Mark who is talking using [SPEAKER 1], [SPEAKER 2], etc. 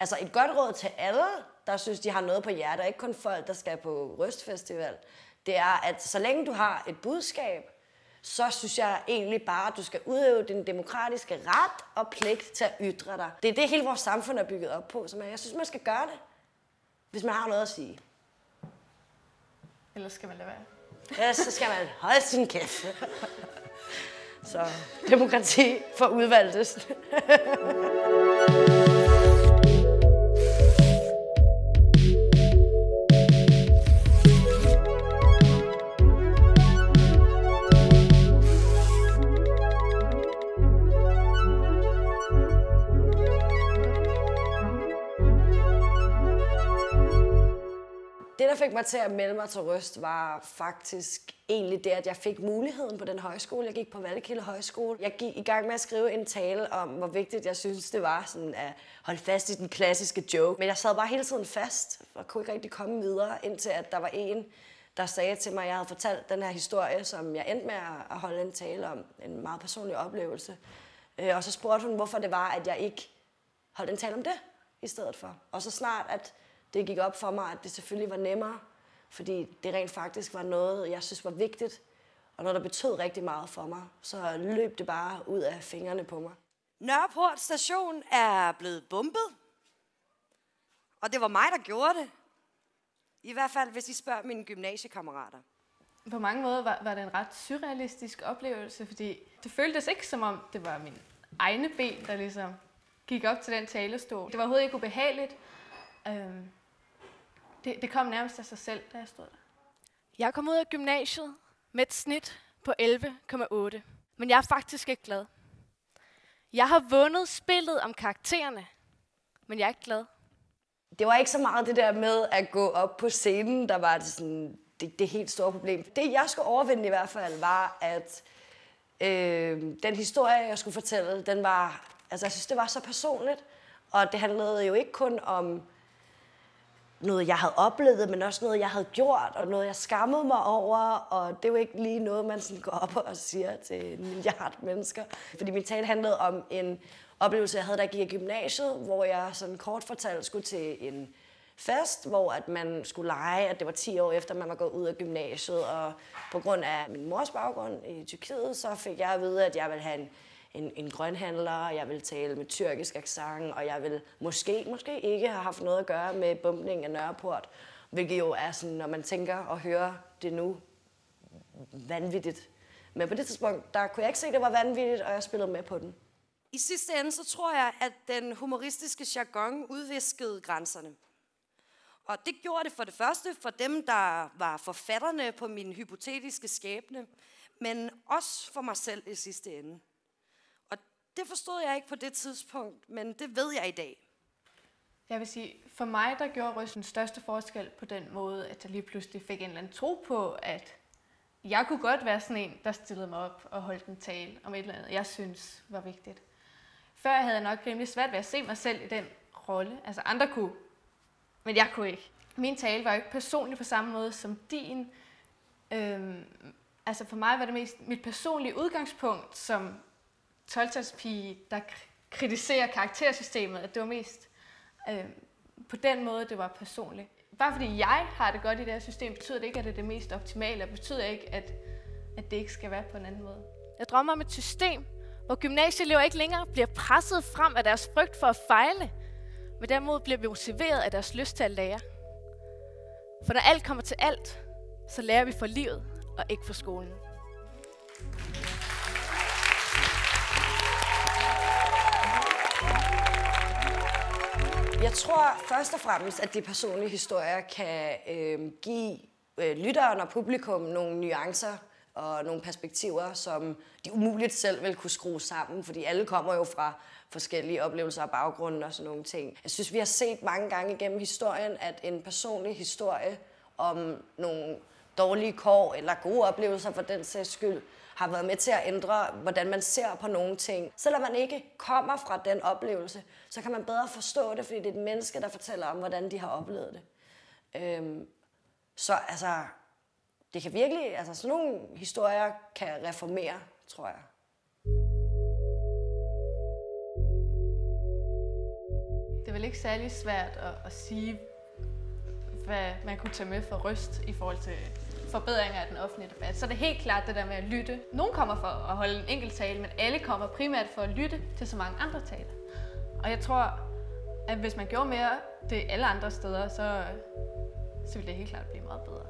[SPEAKER 1] Altså et godt råd til alle, der synes, de har noget på hjertet, ikke kun folk, der skal på Røstfestival, det er, at så længe du har et budskab, så synes jeg egentlig bare, at du skal udøve din demokratiske ret og pligt til at ytre dig. Det er det, hele vores samfund er bygget op på, så jeg synes, man skal gøre det, hvis man har noget at sige.
[SPEAKER 2] Ellers skal man lade være.
[SPEAKER 1] Ja, så skal man holde sin kæft. Så demokrati for udvalgtes. Der fik mig til at melde mig til Røst, var faktisk egentlig det, at jeg fik muligheden på den højskole. Jeg gik på Vallekilde Højskole. Jeg gik i gang med at skrive en tale om, hvor vigtigt jeg synes, det var sådan at holde fast i den klassiske joke. Men jeg sad bare hele tiden fast og kunne ikke rigtig komme videre, indtil at der var en, der sagde til mig, at jeg havde fortalt den her historie, som jeg endte med at holde en tale om. En meget personlig oplevelse. Øh, og så spurgte hun, hvorfor det var, at jeg ikke holdt en tale om det i stedet for. Og så snart, at det gik op for mig, at det selvfølgelig var nemmere, fordi det rent faktisk var noget, jeg synes var vigtigt, og noget, der betød rigtig meget for mig. Så løb det bare ud af fingrene på mig.
[SPEAKER 3] Nørreport station er blevet bumpet. Og det var mig, der gjorde det. I hvert fald, hvis I spørger mine gymnasiekammerater.
[SPEAKER 2] På mange måder var, var det en ret surrealistisk oplevelse, fordi det føltes ikke som om, det var min egne ben, der ligesom gik op til den talestol. Det var overhovedet ikke ubehageligt. Øhm, det, det kom nærmest af sig selv, da jeg stod der.
[SPEAKER 4] Jeg kom ud af gymnasiet med et snit på 11,8. Men jeg er faktisk ikke glad. Jeg har vundet spillet om karaktererne, men jeg er ikke glad.
[SPEAKER 1] Det var ikke så meget det der med at gå op på scenen, der var det, sådan, det, det helt store problem. Det jeg skulle overvinde i hvert fald, var, at øh, den historie, jeg skulle fortælle, den var, altså jeg synes, det var så personligt. Og det handlede jo ikke kun om noget, jeg havde oplevet, men også noget, jeg havde gjort, og noget, jeg skammede mig over. Og det er jo ikke lige noget, man sådan går op og siger til en milliard mennesker. Fordi min tale handlede om en oplevelse, jeg havde, da jeg gik i gymnasiet, hvor jeg sådan kort fortalt skulle til en fest, hvor at man skulle lege, at det var 10 år efter, man var gået ud af gymnasiet. Og på grund af min mors baggrund i Tyrkiet, så fik jeg at vide, at jeg ville have en en, en grønhandler, jeg vil tale med tyrkisk accent, og jeg vil måske, måske ikke have haft noget at gøre med bumpningen af Nørreport, hvilket jo er sådan, når man tænker og hører det nu, vanvittigt. Men på det tidspunkt, der kunne jeg ikke se, at det var vanvittigt, og jeg spillede med på den.
[SPEAKER 3] I sidste ende, så tror jeg, at den humoristiske jargon udviskede grænserne. Og det gjorde det for det første for dem, der var forfatterne på min hypotetiske skæbne, men også for mig selv i sidste ende. Det forstod jeg ikke på det tidspunkt, men det ved jeg i dag.
[SPEAKER 2] Jeg vil sige, for mig der gjorde Røst største forskel på den måde, at jeg lige pludselig fik en eller anden tro på, at jeg kunne godt være sådan en, der stillede mig op og holdt en tale om et eller andet, jeg synes var vigtigt. Før havde jeg nok rimelig svært ved at se mig selv i den rolle. Altså andre kunne, men jeg kunne ikke. Min tale var jo ikke personlig på samme måde som din. Øhm, altså for mig var det mest mit personlige udgangspunkt som 12 der kritiserer karaktersystemet, at det var mest øh, på den måde, det var personligt. Bare fordi jeg har det godt i det her system, betyder det ikke, at det er det mest optimale, og betyder ikke, at, at det ikke skal være på en anden måde.
[SPEAKER 4] Jeg drømmer om et system, hvor gymnasieelever ikke længere bliver presset frem af deres frygt for at fejle, men derimod bliver motiveret af deres lyst til at lære. For når alt kommer til alt, så lærer vi for livet og ikke for skolen.
[SPEAKER 1] Jeg tror først og fremmest, at de personlige historier kan øh, give øh, lytteren og publikum nogle nuancer og nogle perspektiver, som de umuligt selv vil kunne skrue sammen, fordi alle kommer jo fra forskellige oplevelser og baggrunde og sådan nogle ting. Jeg synes, vi har set mange gange igennem historien, at en personlig historie om nogle dårlige kår eller gode oplevelser for den sags skyld, har været med til at ændre, hvordan man ser på nogle ting. Selvom man ikke kommer fra den oplevelse, så kan man bedre forstå det, fordi det er et menneske, der fortæller om, hvordan de har oplevet det. Øhm, så altså, det kan virkelig, altså sådan nogle historier kan reformere, tror jeg.
[SPEAKER 2] Det vel ikke særlig svært at, at sige, hvad man kunne tage med for ryst i forhold til forbedringer af den offentlige debat. Så det er helt klart det der med at lytte. Nogle kommer for at holde en enkelt tale, men alle kommer primært for at lytte til så mange andre taler. Og jeg tror, at hvis man gjorde mere det alle andre steder, så, så ville det helt klart blive meget bedre.